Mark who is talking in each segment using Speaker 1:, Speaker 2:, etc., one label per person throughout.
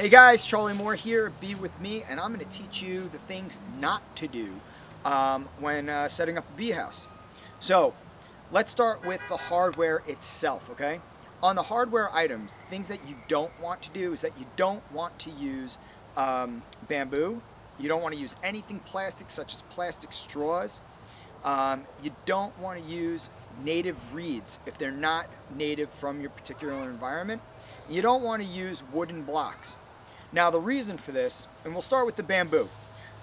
Speaker 1: Hey guys, Charlie Moore here, Bee With Me, and I'm going to teach you the things not to do um, when uh, setting up a bee house. So, let's start with the hardware itself, okay? On the hardware items, things that you don't want to do is that you don't want to use um, bamboo, you don't want to use anything plastic such as plastic straws, um, you don't want to use native reeds if they're not native from your particular environment. You don't want to use wooden blocks. Now the reason for this, and we'll start with the bamboo.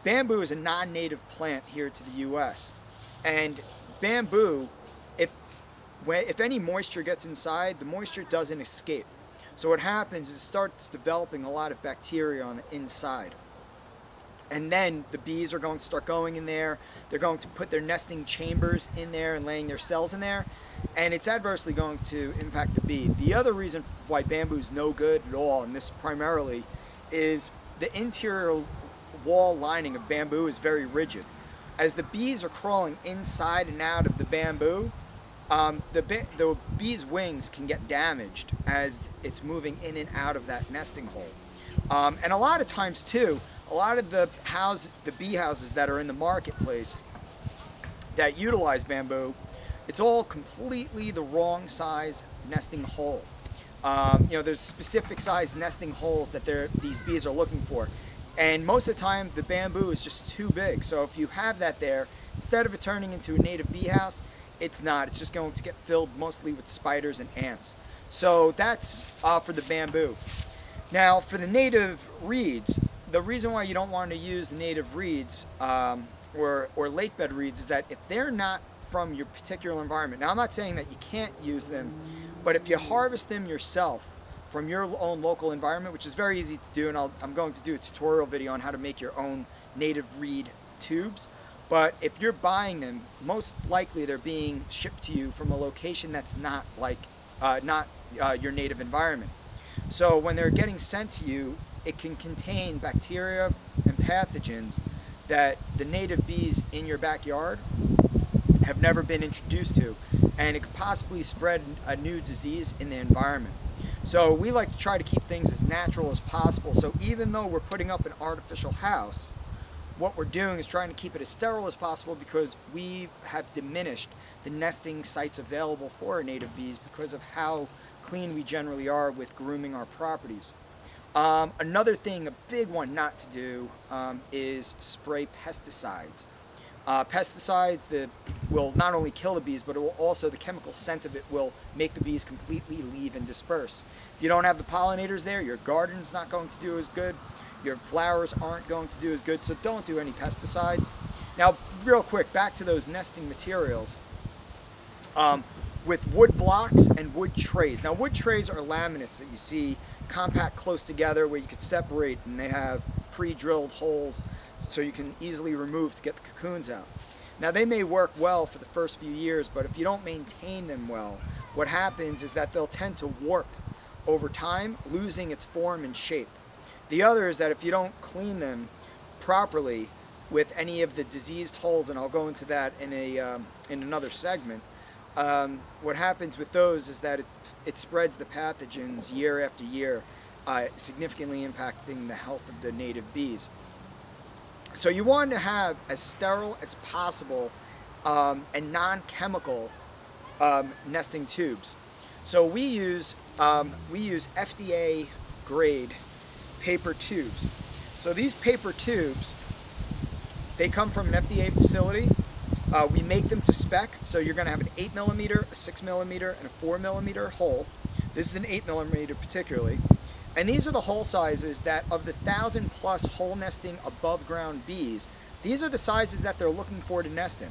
Speaker 1: Bamboo is a non-native plant here to the U.S. And bamboo, if, if any moisture gets inside, the moisture doesn't escape. So what happens is it starts developing a lot of bacteria on the inside and then the bees are going to start going in there. They're going to put their nesting chambers in there and laying their cells in there, and it's adversely going to impact the bee. The other reason why bamboo is no good at all, and this primarily, is the interior wall lining of bamboo is very rigid. As the bees are crawling inside and out of the bamboo, um, the, the bee's wings can get damaged as it's moving in and out of that nesting hole. Um, and a lot of times too, a lot of the house, the bee houses that are in the marketplace that utilize bamboo, it's all completely the wrong size nesting hole. Um, you know, there's specific size nesting holes that these bees are looking for. And most of the time, the bamboo is just too big. So if you have that there, instead of it turning into a native bee house, it's not. It's just going to get filled mostly with spiders and ants. So that's uh, for the bamboo. Now, for the native reeds, the reason why you don't want to use native reeds um, or, or lake bed reeds is that if they're not from your particular environment, now I'm not saying that you can't use them, but if you harvest them yourself from your own local environment, which is very easy to do, and i am going to do a tutorial video on how to make your own native reed tubes, but if you're buying them, most likely they're being shipped to you from a location that's not like, uh, not uh, your native environment. So when they're getting sent to you, it can contain bacteria and pathogens that the native bees in your backyard have never been introduced to and it could possibly spread a new disease in the environment. So we like to try to keep things as natural as possible. So even though we're putting up an artificial house, what we're doing is trying to keep it as sterile as possible because we have diminished the nesting sites available for our native bees because of how clean we generally are with grooming our properties. Um, another thing, a big one not to do, um, is spray pesticides. Uh, pesticides that will not only kill the bees, but it will also, the chemical scent of it will make the bees completely leave and disperse. If you don't have the pollinators there, your garden's not going to do as good, your flowers aren't going to do as good, so don't do any pesticides. Now, real quick, back to those nesting materials. Um, with wood blocks and wood trays. Now wood trays are laminates that you see compact close together where you could separate and they have pre-drilled holes so you can easily remove to get the cocoons out. Now they may work well for the first few years but if you don't maintain them well what happens is that they'll tend to warp over time losing its form and shape. The other is that if you don't clean them properly with any of the diseased holes and I'll go into that in, a, um, in another segment um, what happens with those is that it, it spreads the pathogens year after year, uh, significantly impacting the health of the native bees. So you want to have as sterile as possible um, and non-chemical um, nesting tubes. So we use, um, we use FDA grade paper tubes. So these paper tubes, they come from an FDA facility uh, we make them to spec, so you're going to have an 8 millimeter, a 6 millimeter, and a 4 millimeter hole. This is an 8 millimeter particularly. And these are the hole sizes that of the thousand plus hole nesting above ground bees, these are the sizes that they're looking for to nest in.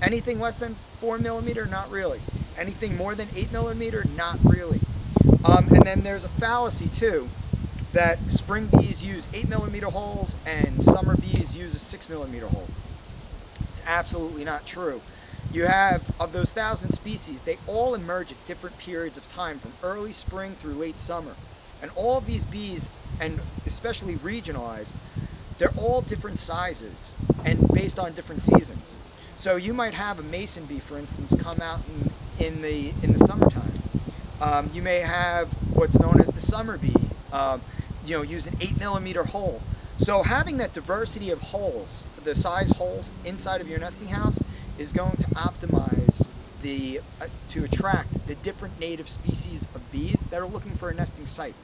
Speaker 1: Anything less than 4 millimeter, not really. Anything more than 8 millimeter, not really. Um, and then there's a fallacy too, that spring bees use 8 millimeter holes and summer bees use a 6 millimeter hole It's absolutely not true. You have, of those thousand species, they all emerge at different periods of time, from early spring through late summer. And all of these bees, and especially regionalized, they're all different sizes and based on different seasons. So you might have a mason bee, for instance, come out in, in the in the summertime. Um, you may have what's known as the summer bee. Um, you know, use an eight millimeter hole. So having that diversity of holes, the size holes inside of your nesting house is going to optimize the, uh, to attract the different native species of bees that are looking for a nesting site.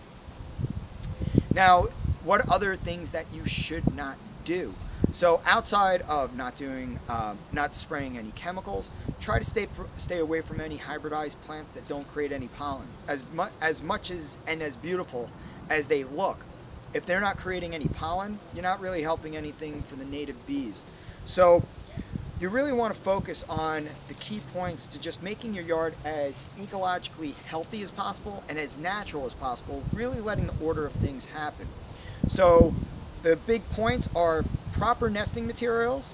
Speaker 1: Now, what other things that you should not do? So outside of not doing, um, not spraying any chemicals, try to stay stay away from any hybridized plants that don't create any pollen. As much as much as and as beautiful as they look, if they're not creating any pollen, you're not really helping anything for the native bees. So you really want to focus on the key points to just making your yard as ecologically healthy as possible and as natural as possible, really letting the order of things happen. So the big points are proper nesting materials,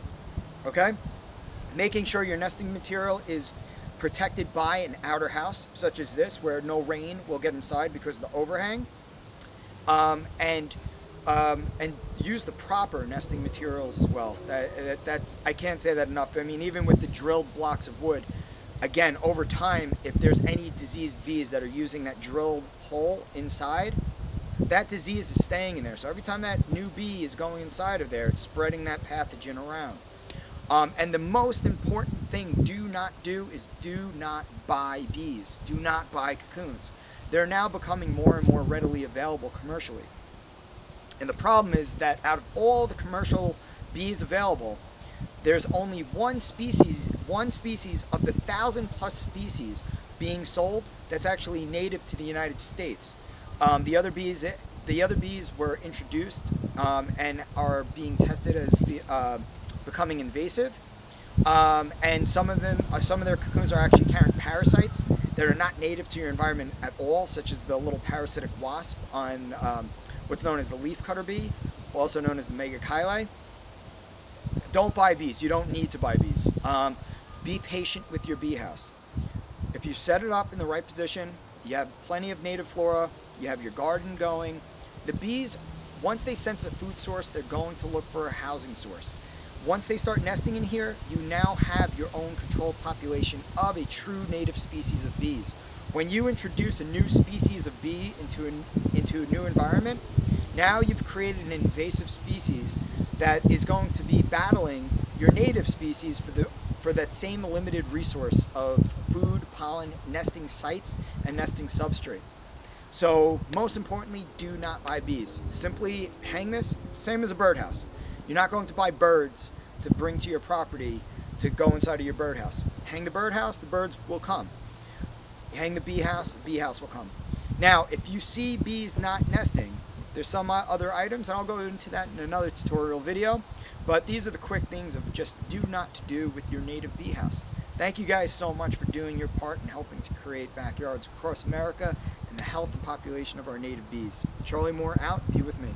Speaker 1: okay? Making sure your nesting material is protected by an outer house, such as this, where no rain will get inside because of the overhang. Um, and um, and use the proper nesting materials as well. That, that, that's I can't say that enough. I mean, even with the drilled blocks of wood, again, over time, if there's any diseased bees that are using that drilled hole inside, that disease is staying in there. So every time that new bee is going inside of there, it's spreading that pathogen around. Um, and the most important thing do not do is do not buy bees. Do not buy cocoons. They're now becoming more and more readily available commercially. And the problem is that out of all the commercial bees available, there's only one species, one species of the thousand plus species being sold that's actually native to the United States. Um, the other bees, the other bees were introduced um, and are being tested as be, uh, becoming invasive. Um, and some of them, uh, some of their cocoons are actually carrying parasites that are not native to your environment at all, such as the little parasitic wasp on um, what's known as the leafcutter bee, also known as the megachile. Don't buy bees. You don't need to buy bees. Um, be patient with your bee house. If you set it up in the right position, you have plenty of native flora, you have your garden going. The bees, once they sense a food source, they're going to look for a housing source. Once they start nesting in here, you now have your own controlled population of a true native species of bees. When you introduce a new species of bee into, an, into a new environment, now you've created an invasive species that is going to be battling your native species for, the, for that same limited resource of food, pollen, nesting sites, and nesting substrate. So most importantly, do not buy bees. Simply hang this, same as a birdhouse. You're not going to buy birds to bring to your property to go inside of your birdhouse. Hang the birdhouse, the birds will come. Hang the bee house, the bee house will come. Now, if you see bees not nesting, there's some other items, and I'll go into that in another tutorial video. But these are the quick things of just do not to do with your native bee house. Thank you guys so much for doing your part in helping to create backyards across America and the health and population of our native bees. Charlie Moore out, Bee With Me.